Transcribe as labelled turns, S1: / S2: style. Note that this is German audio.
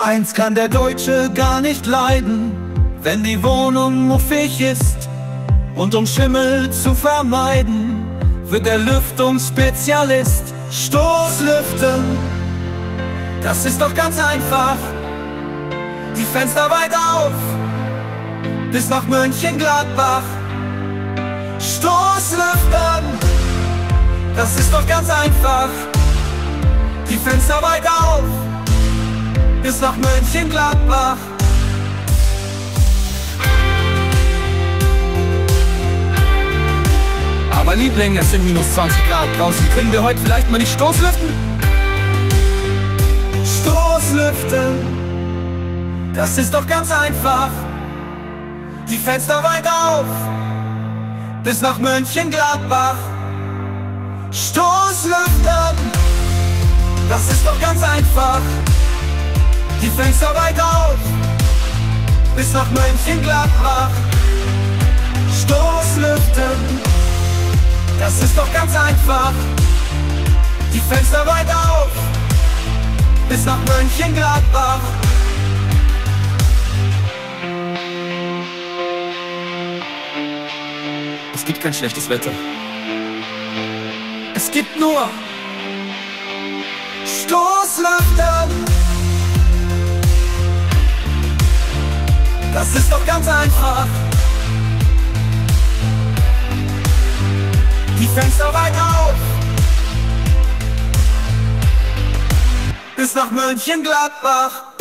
S1: Eins kann der Deutsche gar nicht leiden, wenn die Wohnung muffig ist. Und um Schimmel zu vermeiden, wird der Lüftungsspezialist Stoßlüften. Das ist doch ganz einfach. Die Fenster weit auf, bis nach Mönchengladbach. Stoßlüften, das ist doch ganz einfach. Die Fenster weit auf bis nach Mönchengladbach. Aber Liebling, es sind minus 20 Grad draußen. Können wir heute vielleicht mal die Stoßlüften? Stoßlüften, das ist doch ganz einfach. Die Fenster weit auf, bis nach Mönchengladbach. Stoßlüften, das ist doch ganz einfach. Die Fenster weit auf, bis nach Mönchengladbach. Stoßlüften, das ist doch ganz einfach. Die Fenster weit auf, bis nach Mönchengladbach. Es gibt kein schlechtes Wetter. Es gibt nur Stoßlüften. Das ist doch ganz einfach. Die Fenster weit auf. Bis nach Mönchengladbach.